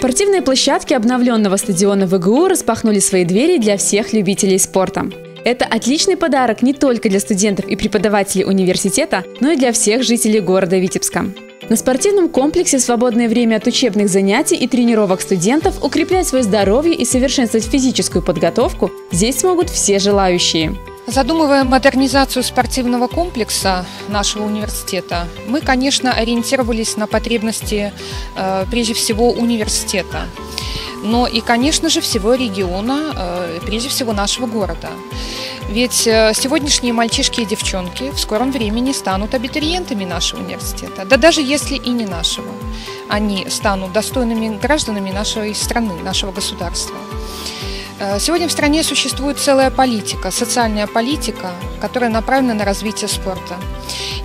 Спортивные площадки обновленного стадиона ВГУ распахнули свои двери для всех любителей спорта. Это отличный подарок не только для студентов и преподавателей университета, но и для всех жителей города Витебска. На спортивном комплексе свободное время от учебных занятий и тренировок студентов укреплять свое здоровье и совершенствовать физическую подготовку здесь смогут все желающие. Задумывая модернизацию спортивного комплекса нашего университета, мы, конечно, ориентировались на потребности э, прежде всего университета, но и, конечно же, всего региона, э, прежде всего нашего города. Ведь э, сегодняшние мальчишки и девчонки в скором времени станут абитуриентами нашего университета. Да даже если и не нашего, они станут достойными гражданами нашей страны, нашего государства. Э, сегодня в стране существует целая политика, социальная политика, которая направлена на развитие спорта.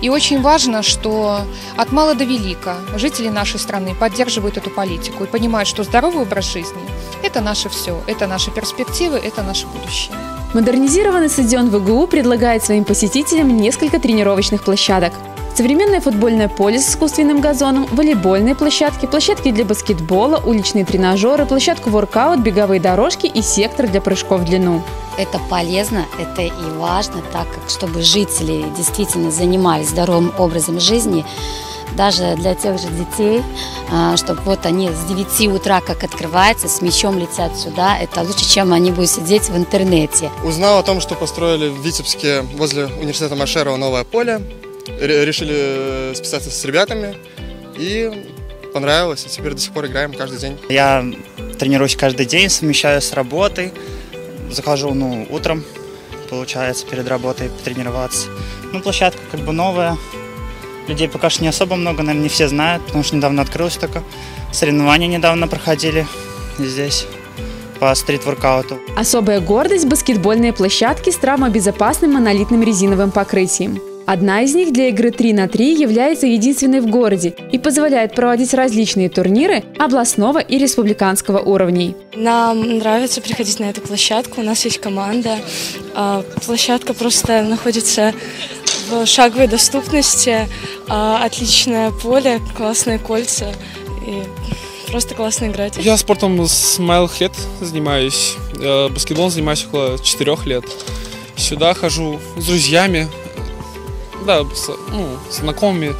И очень важно, что от мала до велика жители нашей страны поддерживают эту политику и понимают, что здоровый образ жизни – это наше все, это наши перспективы, это наше будущее. Модернизированный стадион ВГУ предлагает своим посетителям несколько тренировочных площадок. Современное футбольное поле с искусственным газоном, волейбольные площадки, площадки для баскетбола, уличные тренажеры, площадку воркаут, беговые дорожки и сектор для прыжков в длину. Это полезно, это и важно, так как чтобы жители действительно занимались здоровым образом жизни, даже для тех же детей, а, чтобы вот они с 9 утра, как открывается, с мячом летят сюда, это лучше, чем они будут сидеть в интернете. Узнал о том, что построили в Витебске возле университета Машерова новое поле, решили списаться с ребятами и понравилось, и теперь до сих пор играем каждый день. Я тренируюсь каждый день, совмещаю с работой, захожу ну, утром, получается, перед работой потренироваться. Ну, площадка как бы новая, Людей пока что не особо много, наверное, не все знают, потому что недавно открылось только. Соревнования недавно проходили здесь по стрит-воркауту. Особая гордость – баскетбольные площадки с травмобезопасным монолитным резиновым покрытием. Одна из них для игры 3 на 3 является единственной в городе и позволяет проводить различные турниры областного и республиканского уровней. Нам нравится приходить на эту площадку, у нас есть команда. А, площадка просто находится в шаговой доступности, а, отличное поле, классные кольца и просто классно играть. Я спортом с малых лет занимаюсь, э, баскетболом занимаюсь около четырех лет. Сюда хожу с друзьями, да, с, ну, с знакомыми.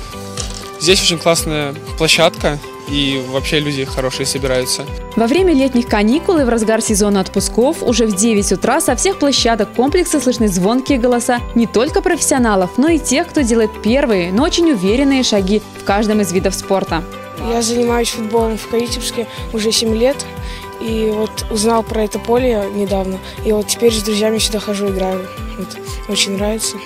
Здесь очень классная площадка, и вообще люди хорошие собираются. Во время летних каникул и в разгар сезона отпусков уже в 9 утра со всех площадок комплекса слышны звонкие голоса не только профессионалов, но и тех, кто делает первые, но очень уверенные шаги в каждом из видов спорта. Я занимаюсь футболом в Каитевске уже 7 лет. И вот узнал про это поле недавно. И вот теперь с друзьями сюда хожу, играю. Вот, очень нравится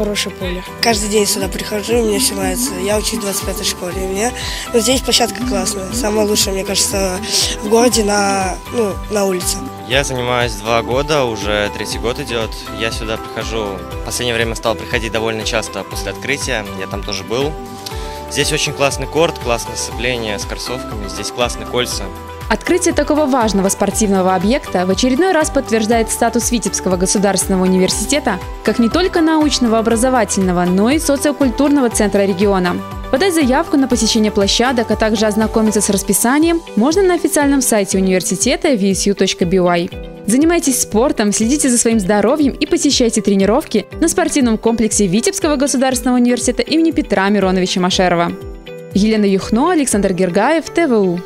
хорошее поле. Каждый день сюда прихожу, и мне все нравится. Я учусь в 25-й школе. И мне, ну, здесь площадка классная. Самая лучшая, мне кажется, в городе на, ну, на улице. Я занимаюсь два года, уже третий год идет. Я сюда прихожу, в последнее время стал приходить довольно часто после открытия. Я там тоже был. Здесь очень классный корт, классное сцепление с кроссовками, здесь классные кольца. Открытие такого важного спортивного объекта в очередной раз подтверждает статус Витебского государственного университета как не только научного, образовательного, но и социокультурного центра региона. Подать заявку на посещение площадок, а также ознакомиться с расписанием можно на официальном сайте университета vsu.by. Занимайтесь спортом, следите за своим здоровьем и посещайте тренировки на спортивном комплексе Витебского государственного университета имени Петра Мироновича Машерова. Елена Юхно, Александр Гергаев, ТВУ.